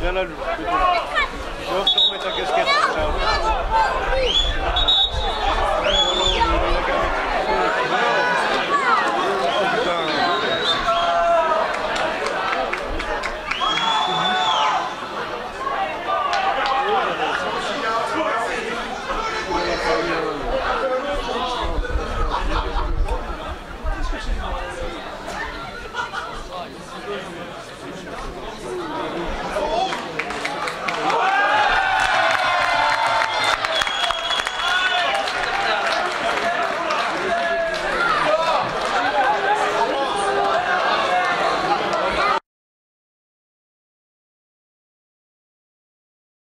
Viens là, Lou. Je vais te remettre ta casquette. Ciao.